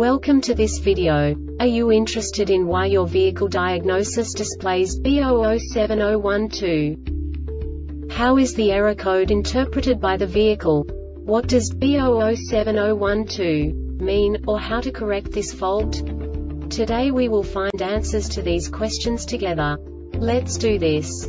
Welcome to this video. Are you interested in why your vehicle diagnosis displays B007012? How is the error code interpreted by the vehicle? What does B007012 mean, or how to correct this fault? Today we will find answers to these questions together. Let's do this.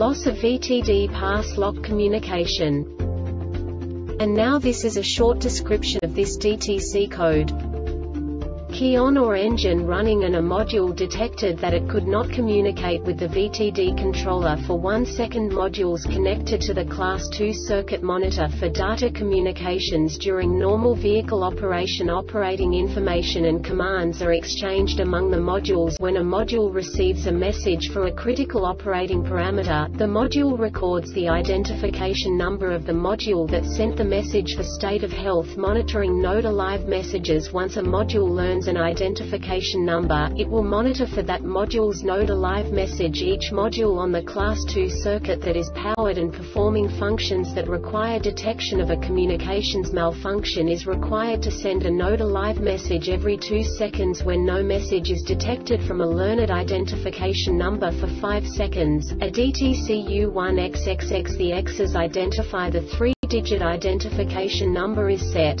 Loss of VTD pass lock communication. And now this is a short description of this DTC code. Key on or engine running and a module detected that it could not communicate with the VTD controller for 1 second. Modules connected to the Class 2 circuit monitor for data communications during normal vehicle operation. Operating information and commands are exchanged among the modules. When a module receives a message for a critical operating parameter, the module records the identification number of the module that sent the message for state of health monitoring node alive messages. Once a module learns an identification number, it will monitor for that module's node alive message each module on the class 2 circuit that is powered and performing functions that require detection of a communications malfunction is required to send a node alive message every 2 seconds when no message is detected from a learned identification number for 5 seconds. A DTCU1XXX the X's identify the 3-digit identification number is set.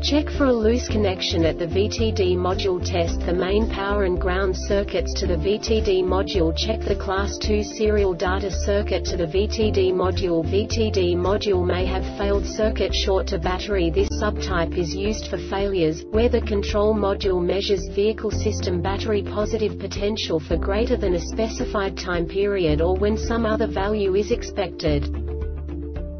Check for a loose connection at the VTD module Test the main power and ground circuits to the VTD module. Check the Class 2 serial data circuit to the VTD module. VTD module may have failed circuit short to battery. This subtype is used for failures, where the control module measures vehicle system battery positive potential for greater than a specified time period or when some other value is expected.